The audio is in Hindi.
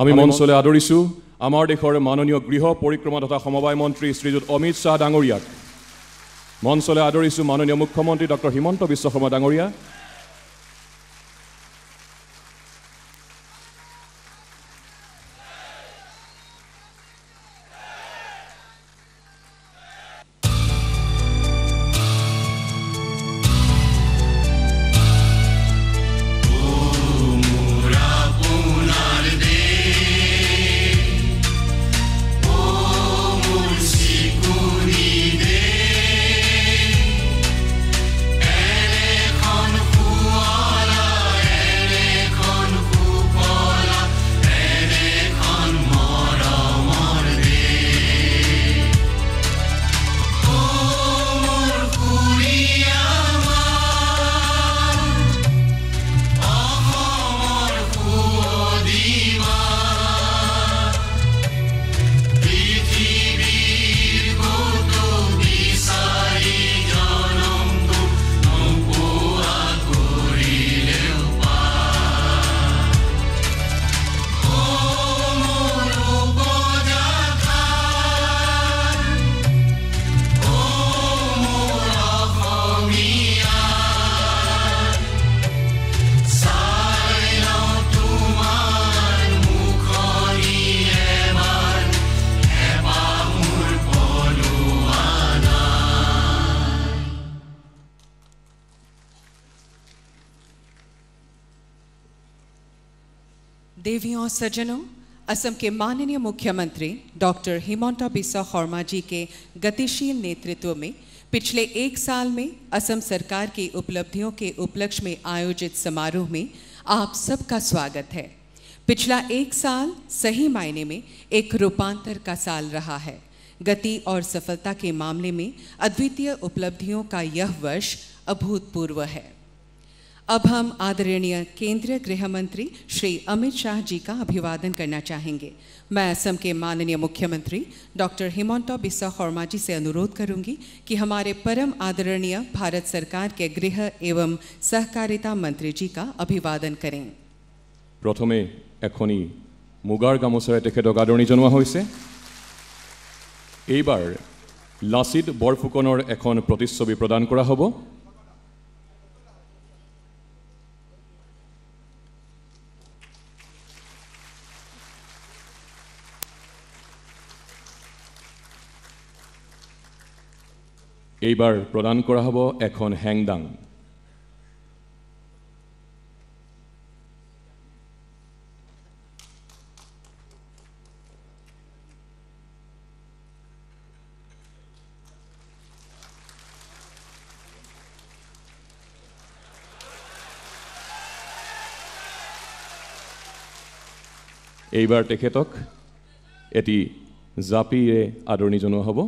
আমি মঞ্চলৈ আদৰিছোঁ। আমাৰ দেশৰ মাননীয় গৃহ পৰিক্ৰমা তথা সমবায় মন্ত্ৰী শ্ৰীযুত অমিত শ্বাহ ডাঙৰীয়াক। মঞ্চলৈ আদৰিছোঁ মাননীয় মুখ্যমন্ত্ৰী ডক্টৰ হিমন্ত বিশ্ব শৰ্মা ডাঙৰীয়া। देवियों, सज्जनों, असम के माननीय मुख्यमंत्री डॉक्टर हिमंता बिस्वा शर्मा जी के गतिशील नेतृत्व में पिछले एक साल में असम सरकार की उपलब्धियों के उपलक्ष्य में आयोजित समारोह में आप सबका स्वागत है। पिछला एक साल सही मायने में एक रूपांतर का साल रहा है। गति और सफलता के मामले में अद्वितीय उपलब्धियों का यह वर्ष अभूतपूर्व है। अब हम आदरणीय केंद्रीय गृह मंत्री श्री अमित शाह जी का अभिवादन करना चाहेंगे मैं असम के माननीय मुख्यमंत्री डॉक्टर हिमंता बिस्वा शर्मा जी से अनुरोध करूंगी कि हमारे परम आदरणीय भारत सरकार के गृह एवं सहकारिता मंत्री जी का अभिवादन करें প্ৰথমে এখনি মুগাৰ গামোচাৰে তেখেতক আদৰণি জনোৱা হৈছে এইবাৰ লাচিত বৰফুকনৰ এখন প্ৰতিচ্ছবি প্ৰদান কৰা হ'ব এইবাৰ প্ৰদান কৰা হ'ব এখন হেংদাং এইবাৰ তেখেতক এটি জাপিৰে আদৰণি জনোৱা হ'ব।